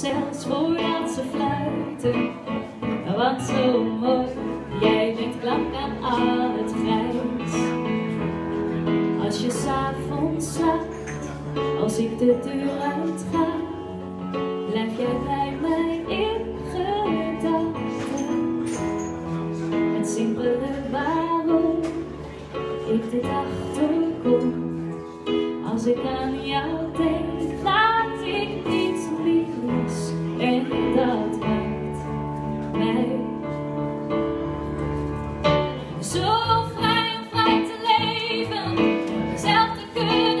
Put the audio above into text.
zelfs voordat ze fluiten. Wat zo mooi, jij bent klank aan al het grijs. Als je s'avonds slaapt, als ik de deur uit ga, blijf jij bij mij in gedachten. Het simpele waarom ik dit achterkom, als ik aan jou denk. Zo vrij om vrij te leven, zelf te kunnen.